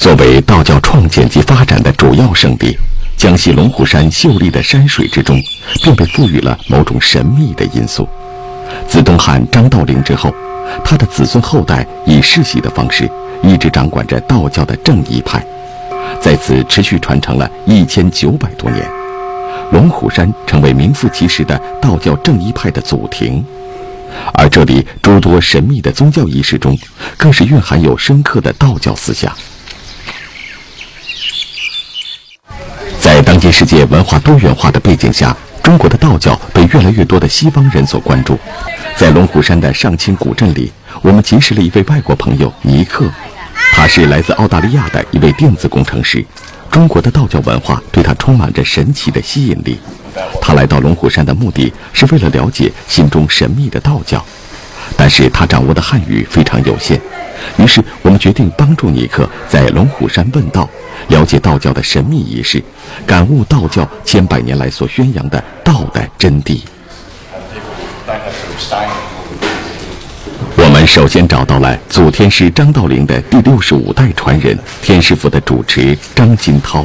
作为道教创建及发展的主要圣地，江西龙虎山秀丽的山水之中，并被赋予了某种神秘的因素。自东汉张道陵之后，他的子孙后代以世袭的方式，一直掌管着道教的正一派，在此持续传承了一千九百多年。龙虎山成为名副其实的道教正一派的祖庭，而这里诸多神秘的宗教仪式中，更是蕴含有深刻的道教思想。在当今世界文化多元化的背景下，中国的道教被越来越多的西方人所关注。在龙虎山的上清古镇里，我们结识了一位外国朋友尼克，他是来自澳大利亚的一位电子工程师。中国的道教文化对他充满着神奇的吸引力。他来到龙虎山的目的是为了了解心中神秘的道教，但是他掌握的汉语非常有限。于是我们决定帮助尼克在龙虎山问道。了解道教的神秘仪式，感悟道教千百年来所宣扬的道的真谛。我们首先找到了祖天师张道陵的第六十五代传人天师府的主持张金涛。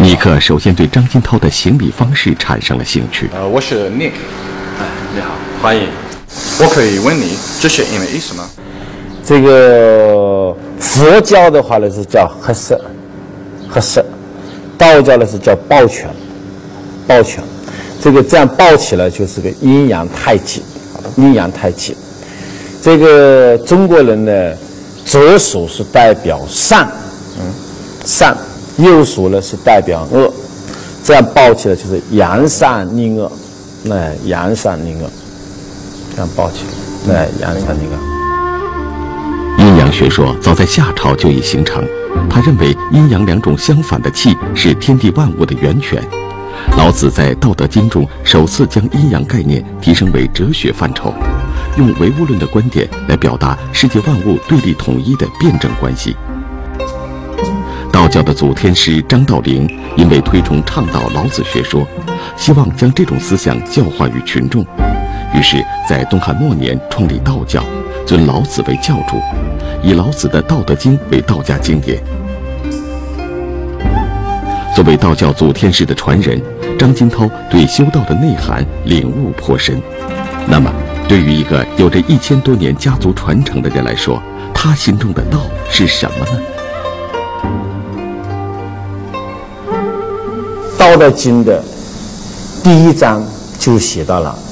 尼克首先对张金涛的行礼方式产生了兴趣。呃，我是 Nick，哎，你好，欢迎。我可以问你这是因为意思吗？这个佛教的话呢是叫合色。合色，道教呢是叫抱拳，抱拳，这个这样抱起来就是个阴阳太极，阴阳太极。这个中国人呢，左手是代表善，嗯，善，右手呢是代表恶，这样抱起来就是阳善逆恶，那阳善逆恶，这样抱起来，那阳善逆恶。阴阳学说早在夏朝就已形成。他认为阴阳两种相反的气是天地万物的源泉。老子在《道德经》中首次将阴阳概念提升为哲学范畴，用唯物论的观点来表达世界万物对立统一的辩证关系。道教的祖天师张道陵因为推崇倡导老子学说，希望将这种思想教化于群众，于是，在东汉末年创立道教，尊老子为教主。以老子的《道德经》为道家经典。作为道教祖天师的传人，张金涛对修道的内涵领悟颇深。那么，对于一个有着一千多年家族传承的人来说，他心中的道是什么呢？《道德经》的第一章就写到了“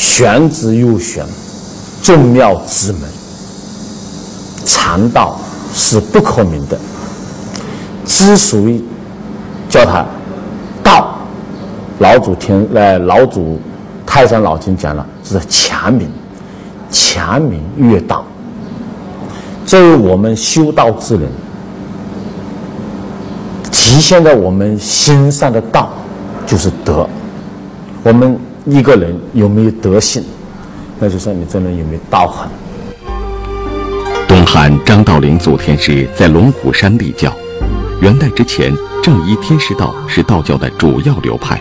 玄之又玄，众妙之门”。禅道是不可名的，之所以叫它道，老祖天呃老祖太上老君讲了，是强名，强名曰道。作为我们修道之人，体现在我们心上的道，就是德。我们一个人有没有德性，那就是你这人有没有道行。东汉张道陵祖天师在龙虎山立教，元代之前，正一天师道是道教的主要流派。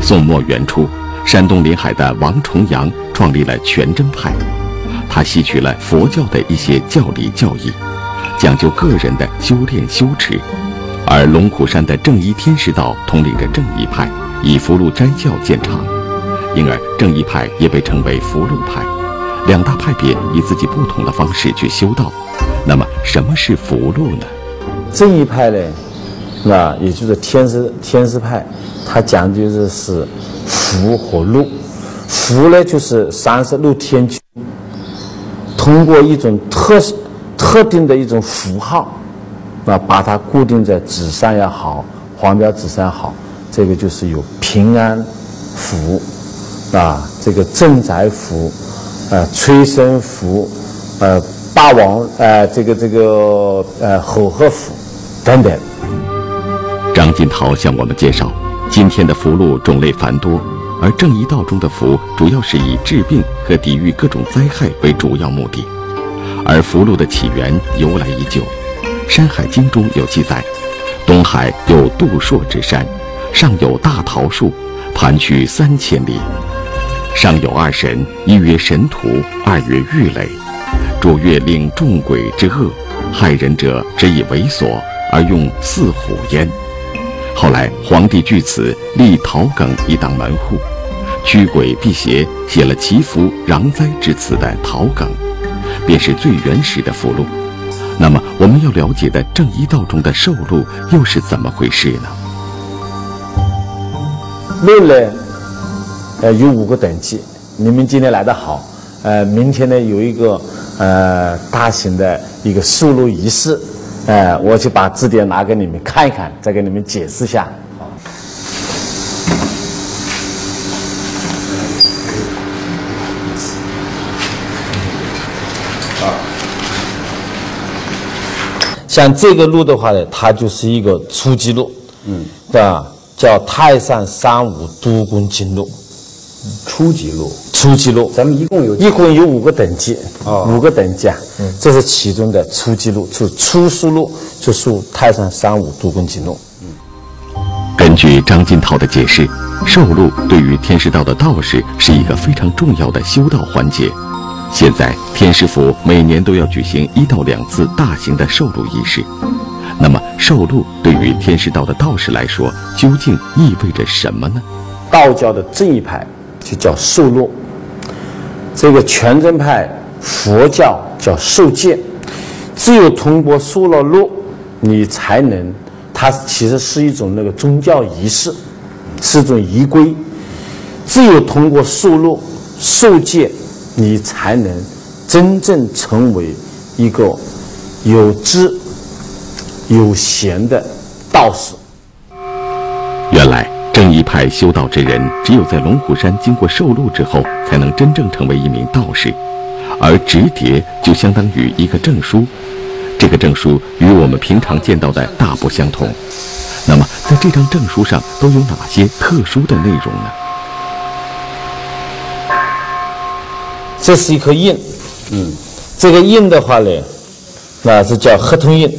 宋末元初，山东临海的王重阳创立了全真派，他吸取了佛教的一些教理教义，讲究个人的修炼修持。而龙虎山的正一天师道统领着正一派，以福禄斋教见长，因而正一派也被称为福禄派。两大派别以自己不同的方式去修道，那么什么是福禄呢？正一派呢，那也就是天师天师派，它讲究的是福和禄。福呢，就是三十六天君通过一种特特定的一种符号，啊，把它固定在纸上也好，黄标纸上也好，这个就是有平安福，啊，这个镇宅符。呃，催生符，呃，霸王，呃，这个这个，呃，吼和符，等等。张金涛向我们介绍，今天的符箓种类繁多，而正一道中的符主要是以治病和抵御各种灾害为主要目的。而符箓的起源由来已久，《山海经》中有记载：东海有杜朔之山，上有大桃树，盘曲三千里。上有二神，一曰神荼，二曰郁垒。主月令众鬼之恶，害人者只以为所，而用似虎焉。后来皇帝据此立陶耿以当门户，驱鬼辟邪，写了祈福攘灾之词的陶耿，便是最原始的符箓。那么我们要了解的正一道中的寿禄又是怎么回事呢？禄呢，呃，有五个等级。你们今天来的好，呃，明天呢有一个呃大型的一个寿禄仪式，呃，我就把字典拿给你们看一看，再给你们解释一下。像这个路的话呢，它就是一个初级路，嗯，对吧？叫太上三五督公经路，初级路，初级路。咱们一共有一共有五个等级，哦五个等级啊，这是其中的初级路，是初速路，就属泰山三五督公经路。根据张金涛的解释，受禄对于天师道的道士是一个非常重要的修道环节。现在天师府每年都要举行一到两次大型的受禄仪式。那么，受禄对于天师道的道士来说，究竟意味着什么呢？道教的正一派就叫受禄，这个全真派佛教叫受戒。只有通过受了禄，你才能，它其实是一种那个宗教仪式，是一种仪规。只有通过受禄、受戒，你才能真正成为一个有知、有贤的道士。正一派修道之人，只有在龙虎山经过受禄之后，才能真正成为一名道士。而直牒就相当于一个证书，这个证书与我们平常见到的大不相同。那么，在这张证书上都有哪些特殊的内容呢？这是一颗印，嗯，这个印的话呢，那是叫合同印，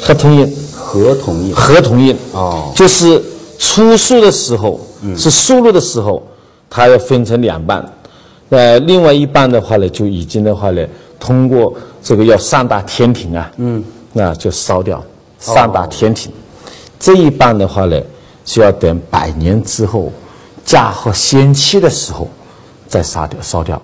合同印，合同印，合同印哦就是出数的时候，是输入的时候，它要分成两半，呃，另外一半的话呢，就已经的话呢，通过这个要上达天庭啊，嗯，那就烧掉，上达天庭，这一半的话呢，就要等百年之后，驾鹤仙妻的时候，再杀掉，烧掉。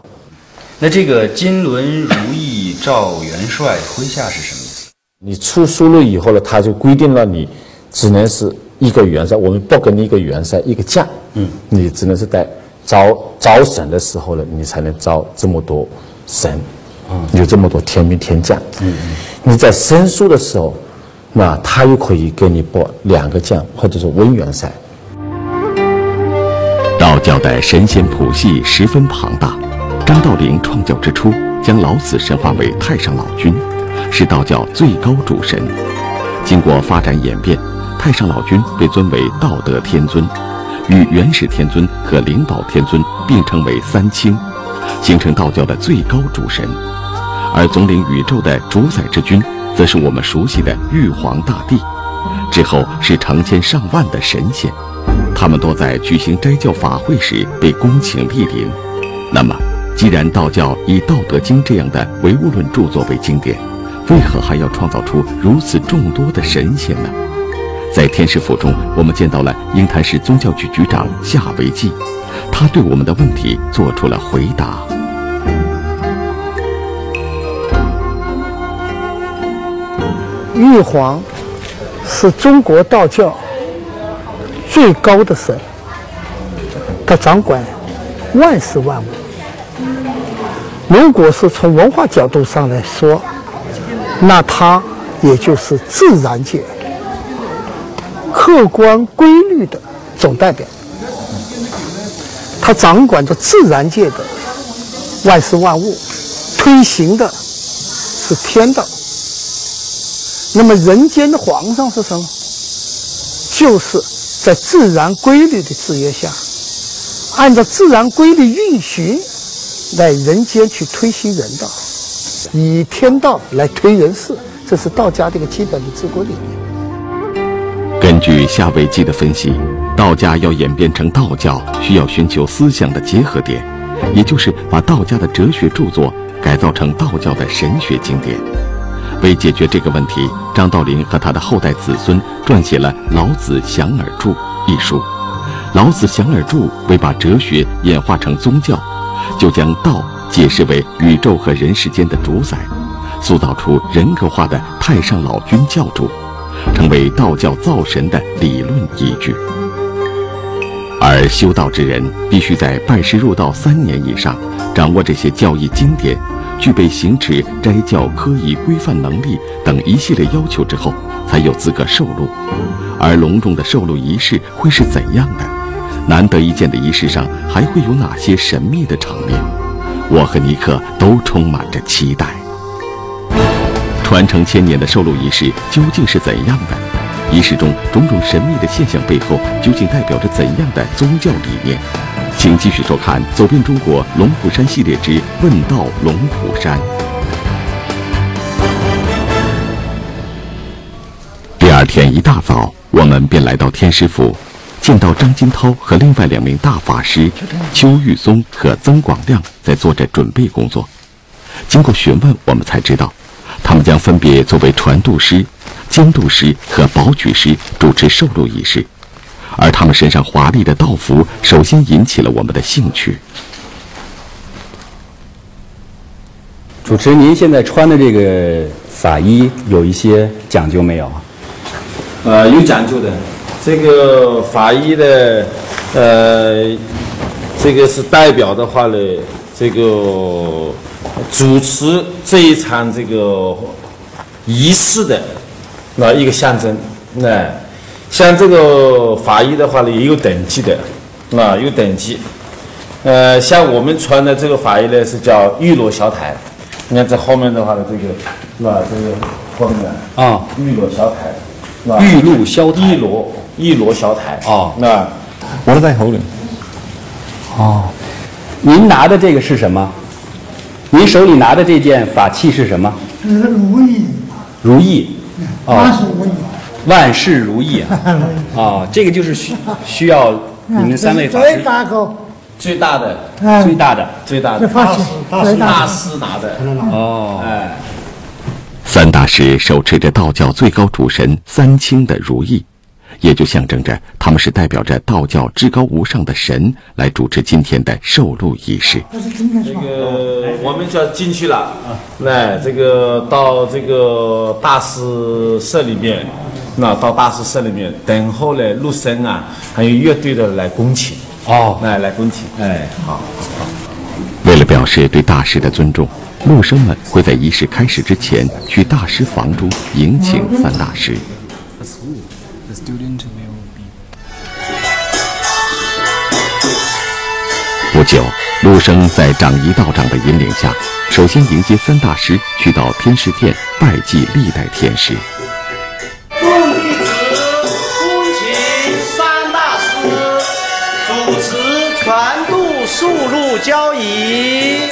那这个金轮如意赵元帅麾下是什么意思？你出输入以后呢，他就规定了你只能是一个元帅，我们不给你一个元帅一个将，嗯，你只能是在招招神的时候呢，你才能招这么多神，有这么多天兵天将，嗯你在申诉的时候，那他又可以给你拨两个将或者是温元帅，道教的神仙谱系十分庞大。张道陵创教之初，将老子神化为太上老君，是道教最高主神。经过发展演变，太上老君被尊为道德天尊，与元始天尊和灵宝天尊并称为三清，形成道教的最高主神。而总领宇宙的主宰之君，则是我们熟悉的玉皇大帝。之后是成千上万的神仙，他们多在举行斋教法会时被恭请莅临。那么，既然道教以《道德经》这样的唯物论著作为经典，为何还要创造出如此众多的神仙呢？在天师府中，我们见到了鹰潭市宗教局局长夏维济，他对我们的问题做出了回答。玉皇是中国道教最高的神，他掌管万事万物。如果是从文化角度上来说，那他也就是自然界客观规律的总代表。他掌管着自然界的万事万物，推行的是天道。那么人间的皇上是什么？就是在自然规律的制约下，按照自然规律运行。在人间去推行人道，以天道来推人事，这是道家的一个基本的治国理念。根据夏维基的分析，道家要演变成道教，需要寻求思想的结合点，也就是把道家的哲学著作改造成道教的神学经典。为解决这个问题，张道陵和他的后代子孙撰写了《老子详尔注》一书。老子详尔注为把哲学演化成宗教，就将道解释为宇宙和人世间的主宰，塑造出人格化的太上老君教主，成为道教造神的理论依据。而修道之人必须在拜师入道三年以上，掌握这些教义经典，具备行持斋教科仪规范能力等一系列要求之后，才有资格受禄。而隆重的受禄仪式会是怎样的？难得一见的仪式上还会有哪些神秘的场面？我和尼克都充满着期待。传承千年的受禄仪式究竟是怎样的？仪式中种种神秘的现象背后究竟代表着怎样的宗教理念？请继续收看《走遍中国龙虎山系列之问道龙虎山》。第二天一大早，我们便来到天师府，见到张金涛和另外两名大法师邱玉松和曾广亮在做着准备工作。经过询问，我们才知道，他们将分别作为传度师。监度师和保举师主持受禄仪式，而他们身上华丽的道服首先引起了我们的兴趣。主持，您现在穿的这个法衣有一些讲究没有？呃，有讲究的。这个法医的，呃，这个是代表的话呢，这个主持这一场这个仪式的。那一个象征，那像这个法医的话呢，也有等级的，啊，有等级。呃，像我们穿的这个法医呢，是叫玉罗小台。你看这后面的话呢，这个，那这个后面的啊，玉罗小台，玉露小台，玉罗玉罗小台啊，那我都在喉咙。哦，您拿的这个是什么？您手里拿的这件法器是什么？是如意。如意。万事如意，万事如意啊！啊，这个就是需需要你们三位法师最大个、最大的、最大的、最大的。大师，大师。拿的。哦，哎，三大师手持着道教最高主神三清的如意，也就象征着他们是代表着道教至高无上的神来主持今天的受禄仪式。这个我们就要进去了，来这个到这个大师社里面，那到大师社里面等候呢，陆生啊，还有乐队的来恭请哦，来来恭请，哎，好。为了表示对大师的尊重，陆生们会在仪式开始之前去大师房中迎请三大师。不久，陆生在长仪道长的引领下，首先迎接三大师去到天师殿拜祭历代天师。众弟子恭请三大师主持传渡速入交仪。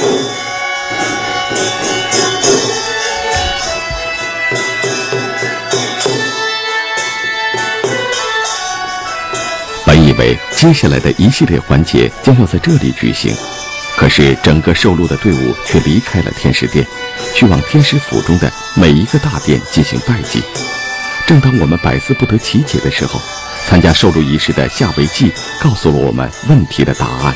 为接下来的一系列环节将要在这里举行，可是整个受禄的队伍却离开了天师殿，去往天师府中的每一个大殿进行拜祭。正当我们百思不得其解的时候，参加受禄仪式的夏维济告诉了我们问题的答案。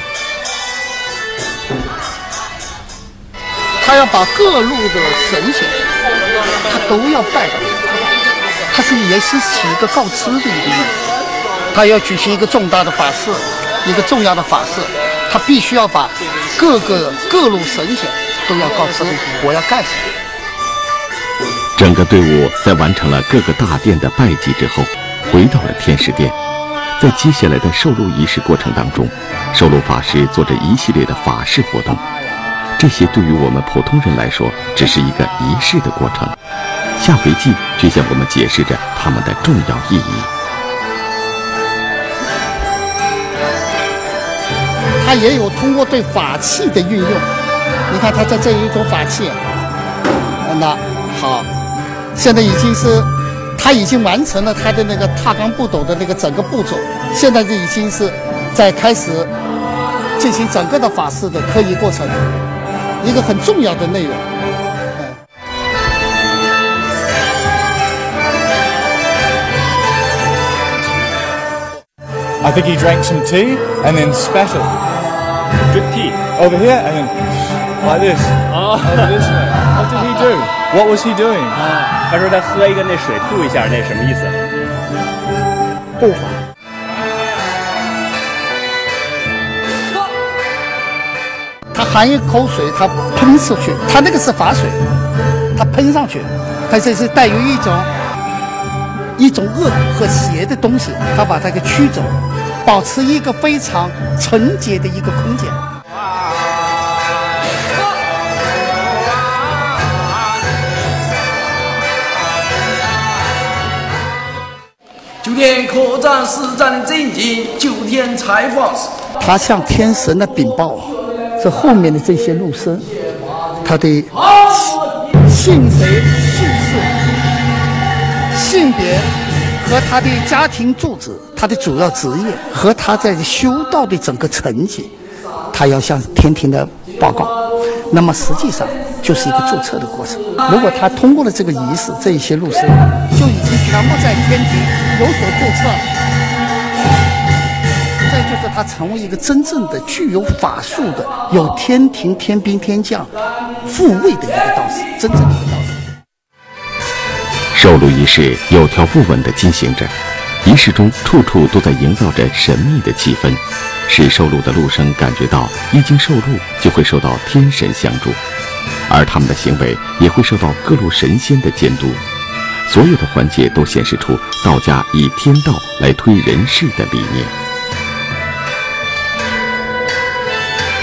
他要把各路的神仙，他都要拜到，他是也是起一个告知的一个意思。他要举行一个重大的法事，一个重要的法事，他必须要把各个各路神仙都要告知我要干什么。整个队伍在完成了各个大殿的拜祭之后，回到了天师殿。在接下来的受禄仪式过程当中，受禄法师做着一系列的法事活动，这些对于我们普通人来说只是一个仪式的过程，下回记却向我们解释着他们的重要意义。他也有通过对法器的运用，你看他在这一种法器，那好，现在已经是，他已经完成了他的那个踏罡步斗的那个整个步骤，现在就已经是，在开始进行整个的法事的科仪过程，一个很重要的内容，嗯。I think he drank some tea and then spat it. Drink tea. Over here and then like this. Over this way. What did he do? What was he doing? 他说他喝一个那水吐一下，那什么意思？步伐。他含一口水，他喷出去，他那个是法水，他喷上去，他这是带有一种一种恶和邪的东西，他把它给驱走，保持一个非常纯洁的一个空间。九天客栈实战的震惊，九天采访时。他向天神的禀报，这后面的这些陆生，他的姓谁、姓氏、性别和他的家庭住址、他的主要职业和他在修道的整个成绩，他要向天庭的报告。那么实际上就是一个注册的过程。如果他通过了这个仪式，这一些陆生就已经全部在天庭有所注册了。再就是他成为一个真正的具有法术的、有天庭天兵天将护卫的一个道士，真正的一个道士。受禄仪式有条不紊地进行着，仪式中处处都在营造着神秘的气氛，使受禄的陆生感觉到一经受禄就会受到天神相助，而他们的行为也会受到各路神仙的监督。所有的环节都显示出道家以天道来推人事的理念。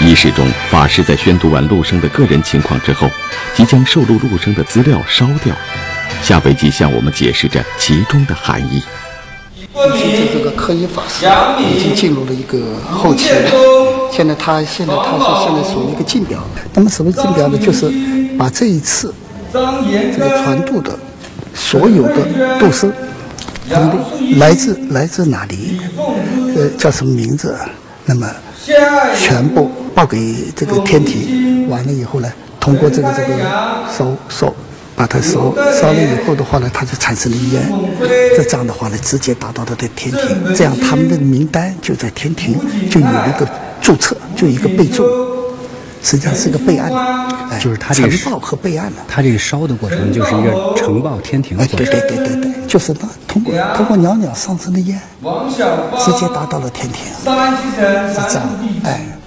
仪式中，法师在宣读完陆生的个人情况之后，即将受录陆生的资料烧掉。夏维基向我们解释着其中的含义。这这个科仪法师已经进入了一个后期了。现在他现在他是现在属于一个竞标。那么什么竞标呢？就是把这一次这个传渡的所有的度生，他们来自来自哪里，呃，叫什么名字？那么全部报给这个天庭。完了以后呢，通过这个这个烧烧。把它烧烧了以后的话呢，它就产生了烟。这这样的话呢，直接达到它的天庭，这样他们的名单就在天庭就有一个注册，就一个备注，实际上是个备案，就是他这个呈报和备案的。他这个烧的过程就是一个呈报天庭的，过对程。对对对对，就是呢，通过通过袅袅上升的烟，直接达到了天庭，是这样，哎。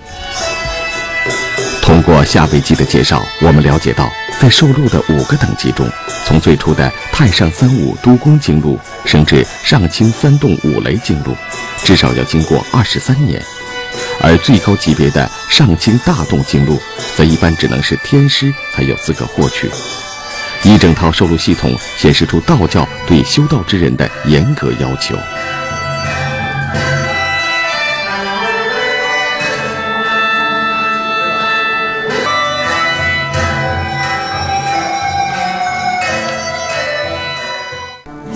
通过夏维基的介绍，我们了解到，在受禄的五个等级中，从最初的太上三五督公经禄升至上清三洞五雷经禄，至少要经过二十三年；而最高级别的上清大洞经禄，则一般只能是天师才有资格获取。一整套受禄系统显示出道教对修道之人的严格要求。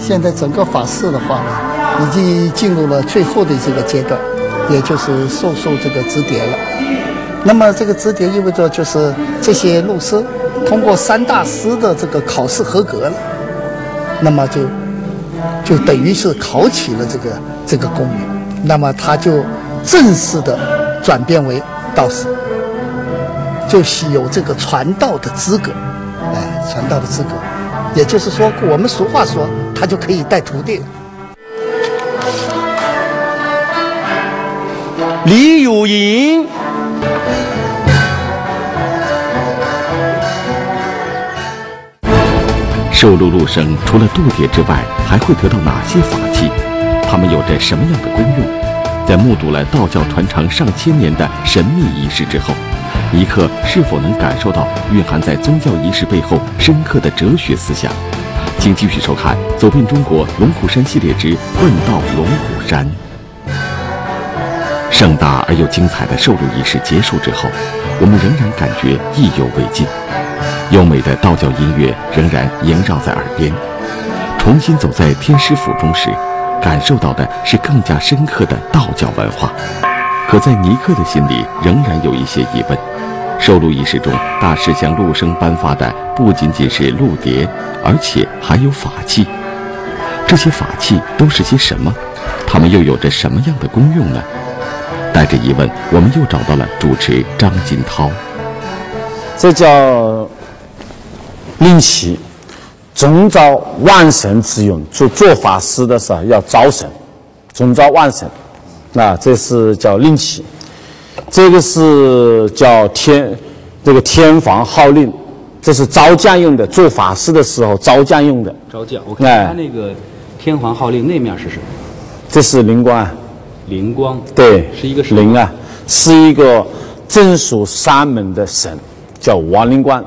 现在整个法事的话呢，已经进入了最后的这个阶段，也就是授受这个支牒了。那么这个支牒意味着就是这些路师通过三大师的这个考试合格了，那么就就等于是考起了这个这个功名，那么他就正式的转变为道士，就是有这个传道的资格，哎，传道的资格。也就是说，我们俗话说，他就可以带徒弟了。李有银，受禄禄生除了渡牒之外，还会得到哪些法器？它们有着什么样的功用？在目睹了道教传承上千年的神秘仪式之后，尼克是否能感受到蕴含在宗教仪式背后深刻的哲学思想？请继续收看《走遍中国龙虎山系列之问道龙虎山》。盛大而又精彩的受禄仪式结束之后，我们仍然感觉意犹未尽。优美的道教音乐仍然萦绕在耳边。重新走在天师府中时，感受到的是更加深刻的道教文化。可在尼克的心里仍然有一些疑问：受禄仪式中，大师向陆生颁发的不仅仅是禄牒，而且还有法器。这些法器都是些什么？它们又有着什么样的功用呢？带着疑问，我们又找到了主持张金涛。这叫令旗，终召万神之用。做做法师的时候要招神，终召万神。那这是叫令旗，这个是叫天，这个天房号令，这是招将用的。做法事的时候招将用的。招将，我看哎他那个天皇号令那面是什么？这是灵光啊，灵光，对，是一个什么灵啊，是一个正属三门的神，叫王灵官。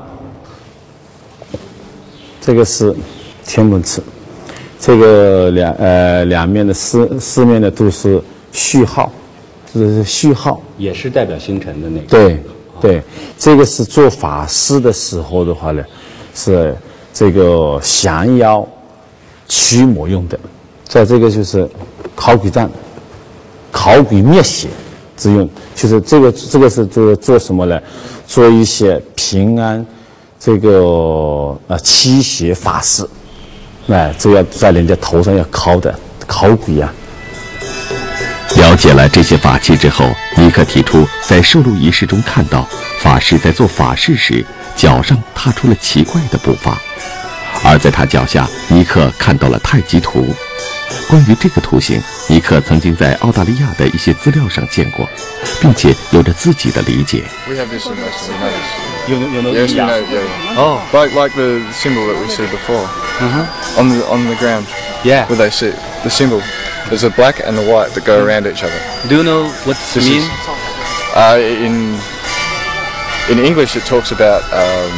这个是天门池，这个两呃两面的四四面的都是序号，这是序号。也是代表星辰的那个。对对，这个是做法事的时候的话呢，是这个降妖驱魔用的。在这个就是考古战、考古灭邪之用，就是这个这个是做做什么呢？做一些平安这个呃驱邪法事，哎，这要在人家头上要敲的考鬼啊。了解了这些法器之后，尼克提出，在受录仪式中看到法师在做法事时，脚上踏出了奇怪的步伐，而在他脚下，尼克看到了太极图。关于这个图形，尼克曾经在澳大利亚的一些资料上见过，并且有着自己的理解。We have this Yeah. where they sit the symbol. There's a black and the white that go around each other. Do you know what This mean? is uh, in in English it talks about um,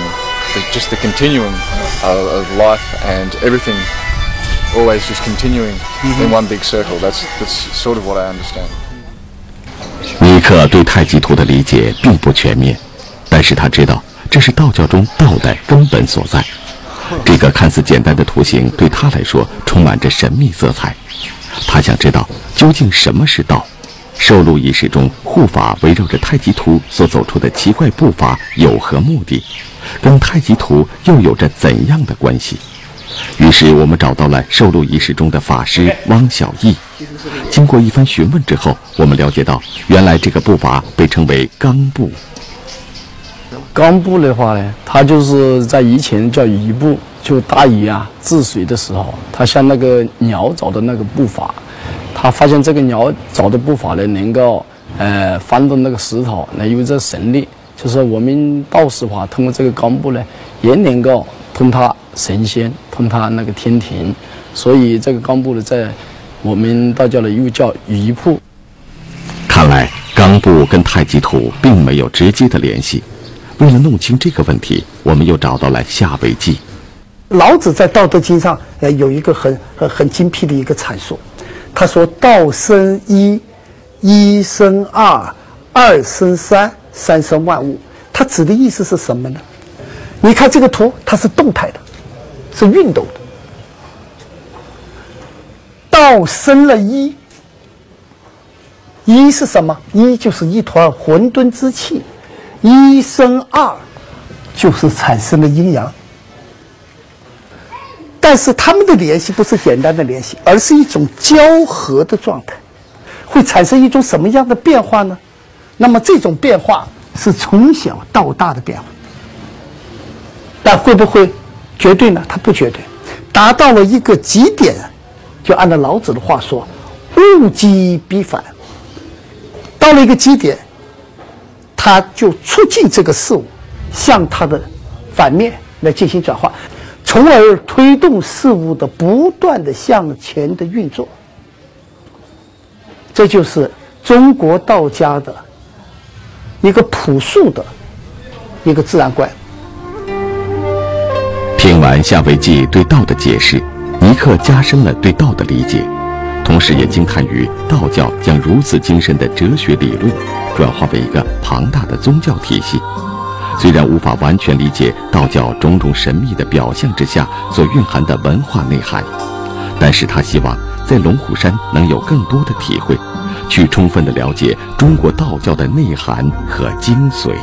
the, just the continuum of, of life and everything always just continuing in one big circle. That's that's sort of what I understand. 尼克对太极图的理解并不全面，但是他知道这是道教中道的根本所在。 这个看似简单的图形对他来说充满着神秘色彩。他想知道究竟什么是道。受禄仪式中，护法围绕着太极图所走出的奇怪步伐有何目的？跟太极图又有着怎样的关系？于是我们找到了受禄仪式中的法师汪小义。经过一番询问之后，我们了解到，原来这个步伐被称为刚步。刚布的话呢，它就是在以前叫鱼步，就大禹啊治水的时候，他像那个鸟找的那个步伐，他发现这个鸟找的步伐呢，能够呃翻动那个石头，那有这神力，就是我们道士话通过这个刚布呢，也能够通他神仙，通他那个天庭，所以这个刚布呢，在我们道教呢又叫鱼步。看来刚布跟太极图并没有直接的联系。为了弄清这个问题，我们又找到了夏维记。老子在《道德经》上呃有一个很很很精辟的一个阐述，他说：“道生一，一生二，二生三，三生万物。”他指的意思是什么呢？你看这个图，它是动态的，是运动的。道生了一，一是什么？一就是一团混沌之气，一生二，就是产生了阴阳。但是他们的联系不是简单的联系，而是一种交合的状态，会产生一种什么样的变化呢？那么这种变化是从小到大的变化，但会不会绝对呢？它不绝对，达到了一个极点，就按照老子的话说，物极必反。到了一个极点，它就促进这个事物向它的反面来进行转化。从而推动事物的不断的向前的运作，这就是中国道家的一个朴素的一个自然观。听完夏维记对道的解释，尼克加深了对道的理解，同时也惊叹于道教将如此精深的哲学理论转化为一个庞大的宗教体系。虽然无法完全理解道教种种神秘的表象之下所蕴含的文化内涵，但是他希望在龙虎山能有更多的体会，去充分的了解中国道教的内涵和精髓。